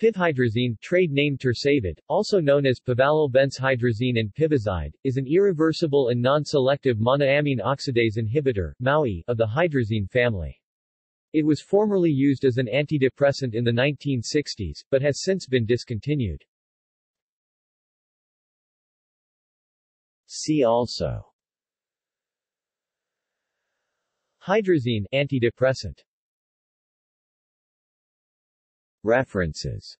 Pivhydrazine, trade name Tersavid, also known as pivalylbenzhydrazine and pivazide, is an irreversible and non-selective monoamine oxidase inhibitor MAOI, of the hydrazine family. It was formerly used as an antidepressant in the 1960s, but has since been discontinued. See also Hydrazine antidepressant References